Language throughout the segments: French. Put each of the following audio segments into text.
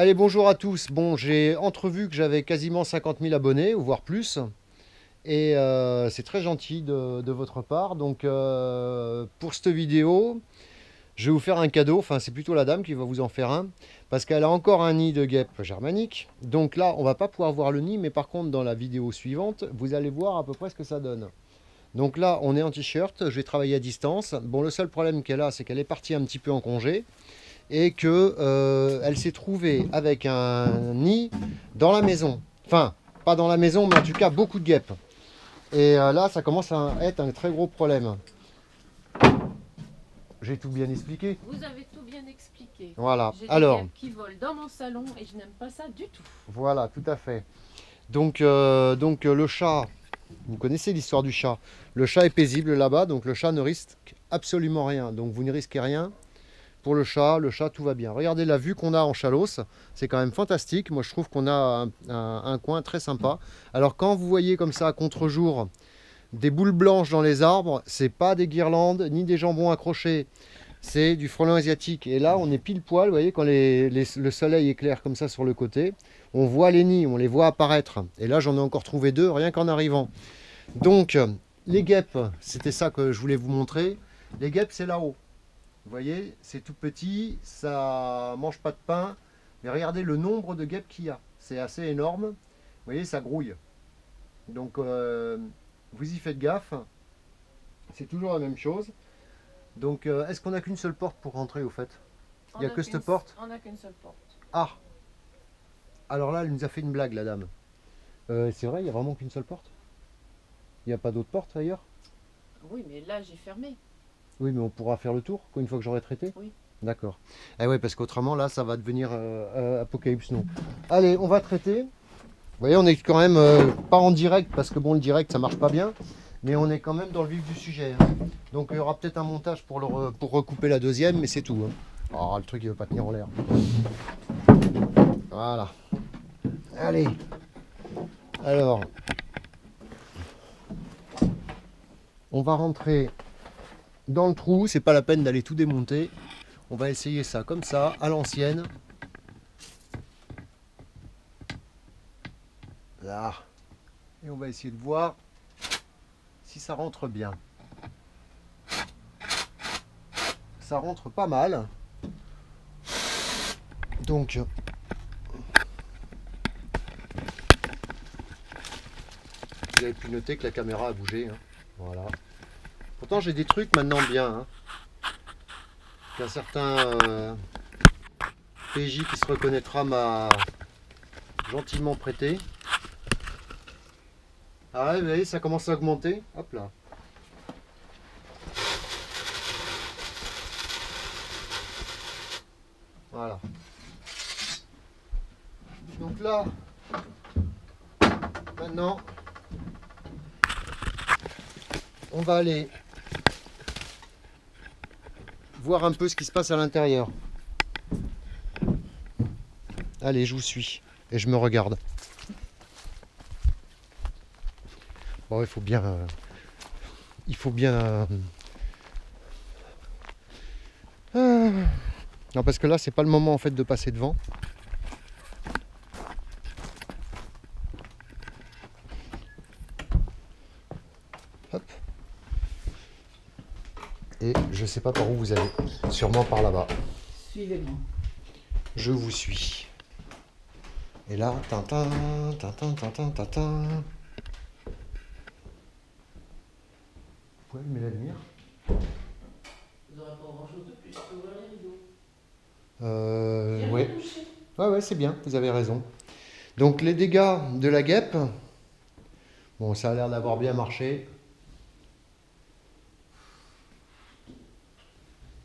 Allez, bonjour à tous. Bon, j'ai entrevu que j'avais quasiment 50 000 abonnés, ou voire plus. Et euh, c'est très gentil de, votre part. Donc, euh, pour cette vidéo, je vais vous faire un cadeau. Enfin, c'est plutôt la dame qui va vous en faire un. Parce qu'elle a encore un nid de guêpes germanique. Donc là, on va pas pouvoir voir le nid. Mais par contre, dans la vidéo suivante, vous allez voir à peu près ce que ça donne. Donc là, on est en t-shirt. Je vais travailler à distance. Bon, le seul problème qu'elle a, c'est qu'elle est partie un petit peu en congé et que euh, elle s'est trouvée avec un nid dans la maison. Enfin, pas dans la maison, mais en tout cas beaucoup de guêpes. Et euh, là, ça commence à être un très gros problème. J'ai tout bien expliqué. Vous avez tout bien expliqué. Voilà. Des Alors, qui volent dans mon salon et je n'aime pas ça du tout. voilà, tout à fait. Donc, euh, donc le chat, vous connaissez l'histoire du chat. Le chat est paisible là-bas, donc le chat ne risque absolument rien. Donc vous ne risquez rien pour le chat. Le chat, tout va bien. Regardez la vue qu'on a en Chalosse. C'est quand même fantastique. Moi, je trouve qu'on a un, coin très sympa. Alors, quand vous voyez comme ça, à contre-jour, des boules blanches dans les arbres, c'est pas des guirlandes ni des jambons accrochés. C'est du frelon asiatique. Et là, on est pile poil, vous voyez, quand le soleil éclaire comme ça sur le côté, on voit les nids, on les voit apparaître. Et là, j'en ai encore trouvé deux, rien qu'en arrivant. Donc, les guêpes, c'était ça que je voulais vous montrer. Les guêpes, c'est là-haut. Vous voyez, c'est tout petit, ça mange pas de pain. Mais regardez le nombre de guêpes qu'il y a. C'est assez énorme. Vous voyez, ça grouille. Donc, euh, vous y faites gaffe. C'est toujours la même chose. Donc, euh, est-ce qu'on n'a qu'une seule porte pour rentrer au fait? Il y a que cette porte? On n'a qu'une seule porte. Ah Alors là, elle nous a fait une blague, la dame. Euh, c'est vrai, il n'y a vraiment qu'une seule porte? Il n'y a pas d'autre porte ailleurs Oui, mais là j'ai fermé. Oui, mais on pourra faire le tour une fois que j'aurai traité Oui. D'accord. Eh ouais, parce qu'autrement, là, ça va devenir euh, euh, Apocalypse non. Allez, on va traiter. Vous voyez, on est quand même euh, pas en direct, parce que bon, le direct, ça marche pas bien. Mais on est quand même dans le vif du sujet. hein. Donc, il y aura peut-être un montage pour, le re- pour recouper la deuxième, mais c'est tout. hein. Oh, le truc, il veut pas tenir en l'air. Voilà. Allez. Alors. On va rentrer dans le trou, c'est pas la peine d'aller tout démonter. On va essayer ça comme ça, à l'ancienne. Là. Et on va essayer de voir si ça rentre bien. Ça rentre pas mal. Donc, vous avez pu noter que la caméra a bougé. hein. Voilà. Pourtant, j'ai des trucs maintenant bien. Hein. Certain euh, PJ qui se reconnaîtra m'a gentiment prêté. Ah ouais, vous voyez, ça commence à augmenter. Hop là. Voilà. Donc là, maintenant, on va aller voir un peu ce qui se passe à l'intérieur. Allez, je vous suis et je me regarde. Bon, il faut bien. il faut bien. ah. non, parce que là, c'est pas le moment en fait de passer devant. Hop. Et je sais pas par où vous allez. Sûrement par là-bas. Suivez-moi. Je vous suis. Et là, tintin, tintin, tintin, tintin. Vous pouvez allumer la lumière Vous n'aurez pas grand-chose de plus. Ouvrir les rideaux. Euh. Ouais, ouais, c'est bien, vous avez raison. Donc les dégâts de la guêpe, bon, ça a l'air d'avoir bien marché.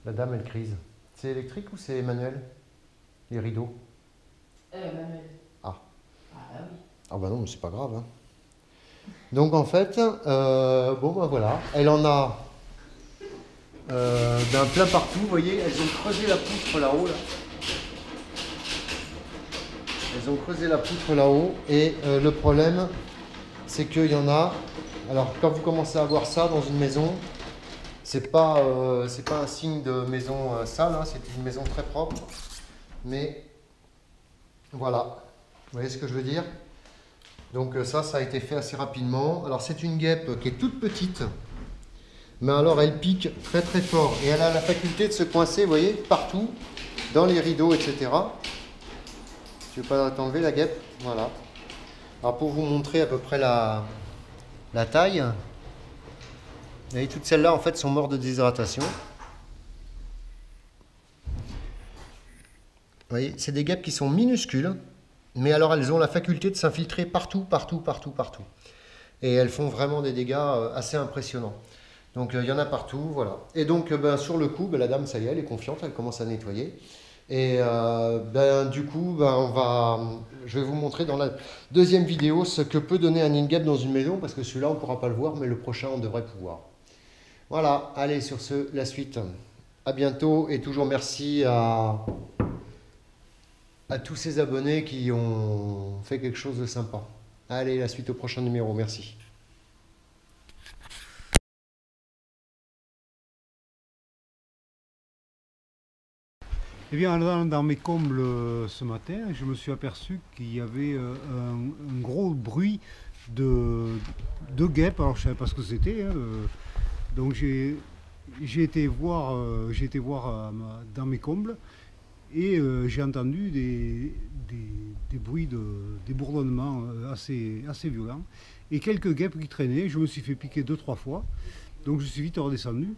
La dame, elle crise. C'est électrique ou c'est manuel Les rideaux? Euh, Manuel. Ah. Ah bah oui. Ah bah non, mais c'est pas grave. hein. Donc en fait, euh, bon bah voilà, elle en a euh, d'un plein partout, vous voyez, elles ont creusé la poutre là-haut. Là. Elles ont creusé la poutre là-haut et euh, le problème, c'est qu'il y en a. Alors quand vous commencez à voir ça dans une maison, c'est pas, euh, c'est pas un signe de maison euh, sale, hein, c'est une maison très propre. Mais Voilà. Vous voyez ce que je veux dire? Donc euh, ça, ça a été fait assez rapidement. Alors c'est une guêpe qui est toute petite. Mais alors elle pique très très fort. Et elle a la faculté de se coincer, vous voyez, partout. Dans les rideaux, etc. Tu veux pas t'enlever la guêpe Voilà. Alors pour vous montrer à peu près la, la taille. Voyez, toutes celles-là en fait sont mortes de déshydratation. Vous voyez, c'est des guêpes qui sont minuscules, mais alors elles ont la faculté de s'infiltrer partout, partout, partout, partout. Et elles font vraiment des dégâts euh, assez impressionnants. Donc euh, il y en a partout, voilà. Et donc euh, ben, sur le coup, ben, la dame, ça y est, elle est confiante, elle commence à nettoyer. Et ben, du coup, je vais vous montrer dans la deuxième vidéo ce que peut donner un ingap dans une maison, parce que celui-là, on ne pourra pas le voir, mais le prochain, on devrait pouvoir. Voilà, allez, sur ce, la suite. À bientôt, et toujours merci à à tous ces abonnés qui ont fait quelque chose de sympa. Allez, la suite au prochain numéro. Merci. Eh bien, dans, mes combles euh, ce matin, je me suis aperçu qu'il y avait euh, un, gros bruit de, de guêpes. Alors, je ne savais pas ce que c'était. Hein, euh. Donc, j'ai été voir, été voir dans mes combles et euh, j'ai entendu des, des, bruits, de, des bourdonnements euh, assez, assez violents. Et quelques guêpes qui traînaient. Je me suis fait piquer deux, trois fois. Donc je suis vite redescendu.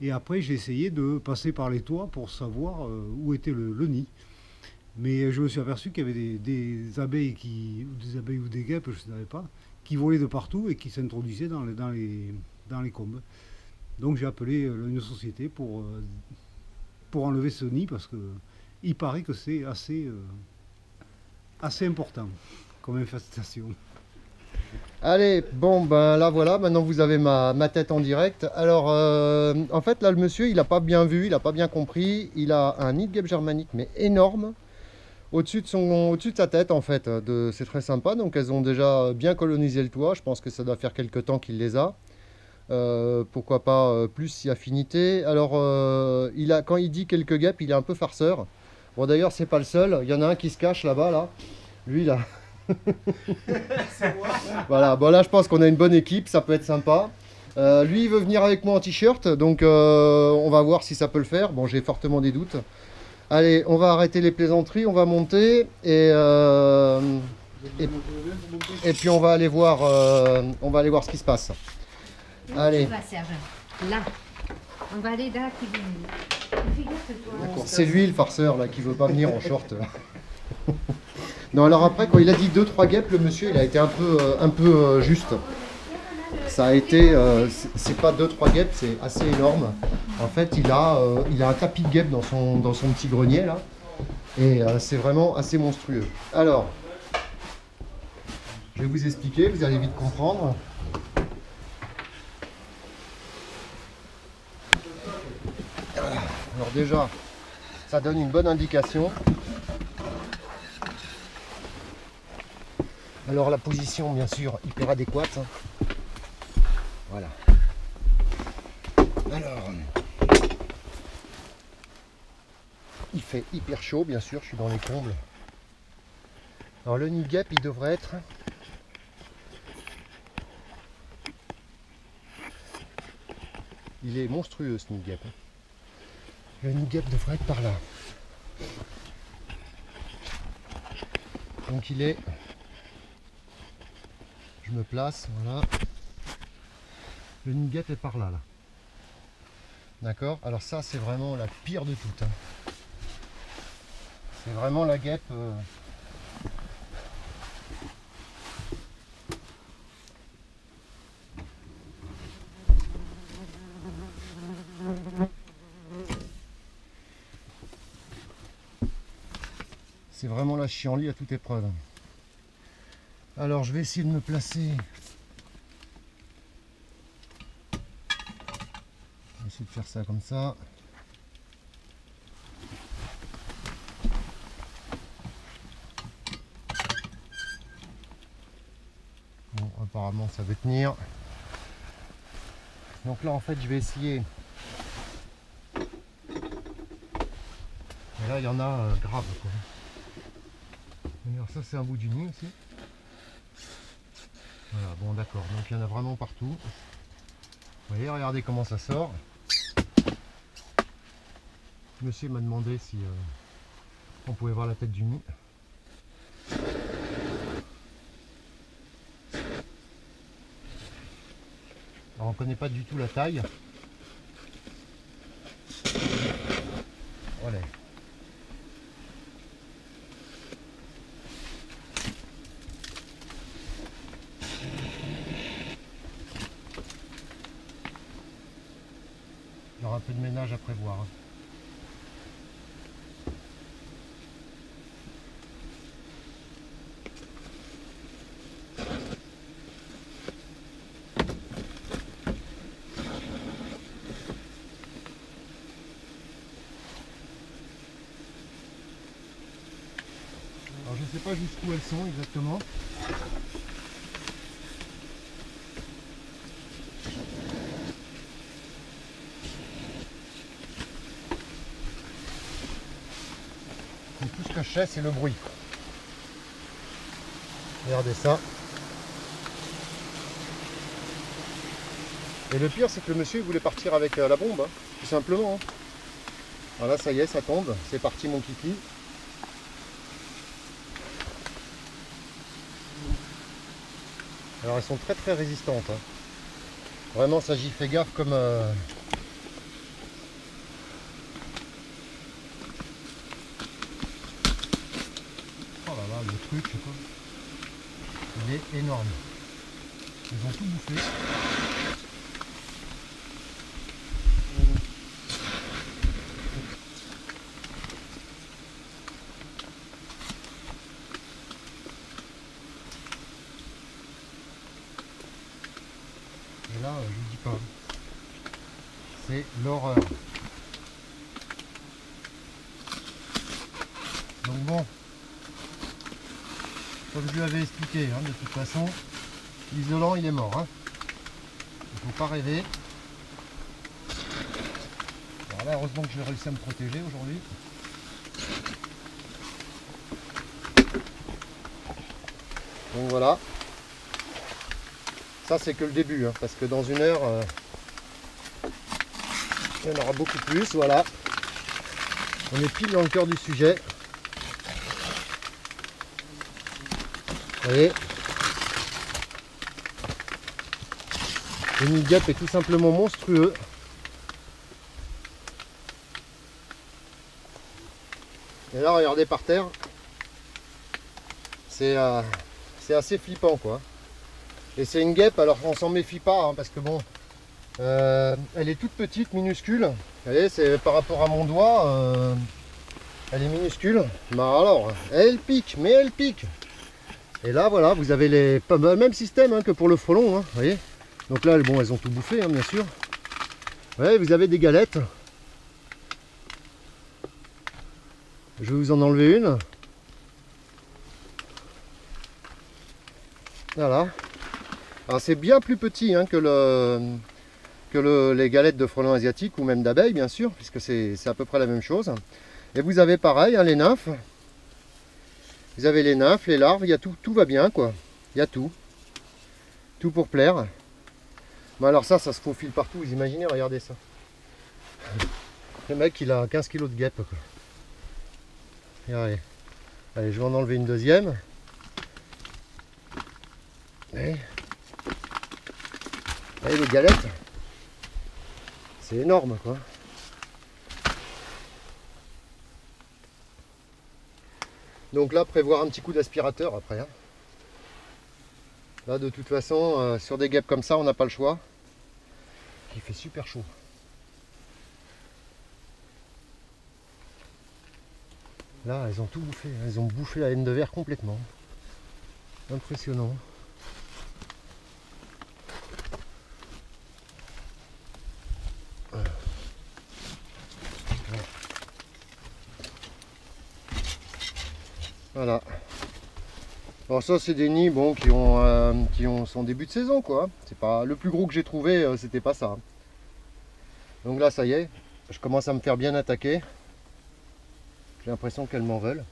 Et après, j'ai essayé de passer par les toits pour savoir euh, où était le, nid. Mais je me suis aperçu qu'il y avait des, abeilles qui, des abeilles ou des guêpes, je ne savais pas, qui volaient de partout et qui s'introduisaient dans les, dans, les, dans les combes. Donc j'ai appelé une société pour, pour enlever ce nid parce que il paraît que c'est assez, euh, assez important comme infestation. Allez, bon ben là voilà, maintenant vous avez ma, tête en direct. Alors euh, en fait là le monsieur il n'a pas bien vu, il n'a pas bien compris, il a un nid de guêpe germanique mais énorme au-dessus de, au de sa tête en fait. C'est très sympa, donc elles ont déjà bien colonisé le toit, je pense que ça doit faire quelques temps qu'il les a. Euh, pourquoi pas plus si affinité. Alors il a, quand il dit quelques guêpes, il est un peu farceur. Bon d'ailleurs c'est pas le seul, il y en a un qui se cache là-bas là. Lui là. voilà, bon là je pense qu'on a une bonne équipe, ça peut être sympa. Euh, lui il veut venir avec moi en t-shirt, donc euh, on va voir si ça peut le faire. Bon j'ai fortement des doutes. Allez, on va arrêter les plaisanteries, on va monter et, euh, et, puis on va aller voir on va aller voir ce qui se passe. Allez. Là. On va aller là c'est lui le farceur là qui veut pas venir en short. non alors après quand il a dit 2-3 guêpes, le monsieur il a été un peu, euh, un peu euh, juste. Ça a été, euh, c'est pas 2-3 guêpes, c'est assez énorme. En fait il a, il a un tapis de guêpes dans son, dans son petit grenier là. Et c'est vraiment assez monstrueux. Alors, je vais vous expliquer, vous allez vite comprendre. Déjà, ça donne une bonne indication. Alors la position, bien sûr, hyper adéquate. Voilà. Alors, il fait hyper chaud, bien sûr, je suis dans les combles. Alors le nid gap, il devrait être Il est monstrueux ce nid gap. Le nid-gap devrait être par là. Donc il est... Je me place, voilà. Le nid-gap est par là, là. D'accord? Alors ça, c'est vraiment la pire de toutes. Hein. C'est vraiment la guêpe... Euh, C'est vraiment la chienlit à toute épreuve. Alors je vais essayer de me placer. Je vais essayer de faire ça comme ça. Bon, apparemment ça veut tenir. Donc là en fait je vais essayer. Là il y en a euh, grave quoi. Ça c'est un bout du nid aussi. Voilà, bon d'accord, donc il y en a vraiment partout. Vous voyez, regardez comment ça sort. Monsieur m'a demandé si euh, on pouvait voir la tête du nid. Alors on connaît pas du tout la taille. Voilà. Il y aura un peu de ménage à prévoir. hein. Alors je ne sais jusqu'où elles sont exactement. Tout ce que je sais c'est le bruit. Regardez ça. Et le pire c'est que le monsieur il voulait partir avec euh, la bombe, hein, tout simplement. hein. Voilà ça y est, ça tombe, c'est parti mon kiki. Alors elles sont très très résistantes. hein. Vraiment ça j'y fais gaffe comme... euh, Oh là là, le truc, il est énorme. Ils ont tout bouffé. Et là, euh, je vous dis pas. C'est l'horreur. Donc bon, comme je lui avais expliqué, hein, de toute façon, l'isolant il est mort. hein. Il ne faut pas rêver. Alors là, heureusement que j'ai réussi à me protéger aujourd'hui. Donc voilà. Ça c'est que le début, hein, parce que dans une heure, euh, il y en aura beaucoup plus. Voilà. On est pile dans le cœur du sujet. Vous voyez Le guêpe est tout simplement monstrueux. Et là, regardez par terre. C'est euh, c'est assez flippant, quoi. Et c'est une guêpe, alors on s'en méfie pas, hein, parce que bon, euh, elle est toute petite, minuscule. Vous voyez, c'est par rapport à mon doigt, euh, elle est minuscule. Mais alors, elle pique, mais elle pique. Et là, voilà, vous avez les, même système hein, que pour le frelon, hein, voyez. Donc là, bon, elles ont tout bouffé, hein, bien sûr. Ouais, vous avez des galettes. Je vais vous en enlever une. Voilà. Alors c'est bien plus petit que, le, que le- les galettes de frelons asiatiques ou même d'abeilles, bien sûr, puisque c'est à peu près la même chose. Et vous avez pareil, les nymphes. Avez les nymphes, les larves, il y a tout, tout va bien quoi. Il y a tout. Tout pour plaire. Mais alors ça, ça se faufile partout, vous imaginez, regardez ça. Le mec, il a 15 kg de guêpe. Quoi. Allez, je vais en enlever une deuxième. Et... Les galettes. C'est énorme, quoi. Donc là, prévoir un petit coup d'aspirateur après. hein. Là, de toute façon, euh, sur des guêpes comme ça, on n'a pas le choix. Il fait super chaud. Là, elles ont tout bouffé. Elles ont bouffé la laine de verre complètement. Impressionnant. Voilà. Alors ça c'est des nids bon, qui ont euh, qui ont son début de saison quoi. C'est pas le plus gros que j'ai trouvé, euh, c'était pas ça. Donc là ça y est, je commence à me faire bien attaquer. J'ai l'impression qu'elles m'en veulent.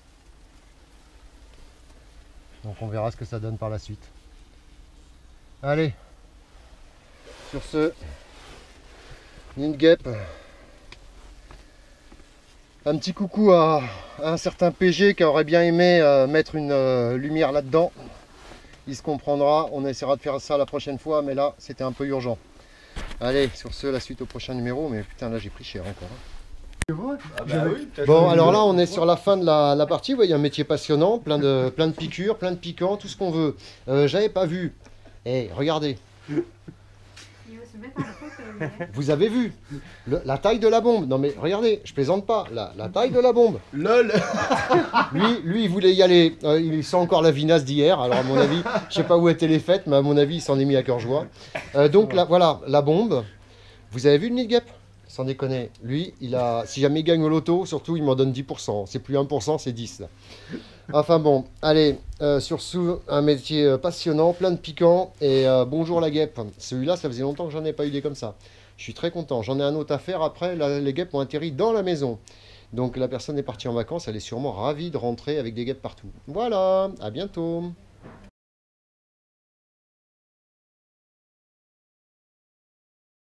Donc on verra ce que ça donne par la suite. Allez, sur ce, une guêpe. Un petit coucou à, à un certain PG qui aurait bien aimé euh, mettre une euh, lumière là-dedans. Il se comprendra, on essaiera de faire ça la prochaine fois, mais là c'était un peu urgent. Allez, sur ce, la suite au prochain numéro, mais putain là j'ai pris cher encore. hein. Ah bah oui, Bon, alors là, on est sur la fin de la, la partie. Vous voyez, un métier passionnant, plein de, plein de piqûres, plein de piquants, tout ce qu'on veut. Euh, J'avais pas vu. Eh, regardez, Il veut se mettre en photo, lui. vous avez vu le- la taille de la bombe. Non mais regardez, je plaisante pas. La, la taille de la bombe. LOL Lui, lui, il voulait y aller. Euh, il sent encore la vinasse d'hier. Alors à mon avis, je sais pas où étaient les fêtes, mais à mon avis, il s'en est mis à cœur joie. Euh, donc là, voilà, la bombe. Vous avez vu le nid de guêpe Sans déconner. Lui, il a, si jamais il gagne au loto, surtout, il m'en donne 10%. C'est plus 1%, c'est 10. là. Enfin bon, allez, euh, sur ce, un métier euh, passionnant, plein de piquants. Et euh, bonjour la guêpe. Celui-là, ça faisait longtemps que j'en ai pas eu des comme ça. Je suis très content. J'en ai un autre à faire après. les guêpes ont atterri dans la maison. Donc la personne est partie en vacances. Elle est sûrement ravie de rentrer avec des guêpes partout. Voilà, à bientôt.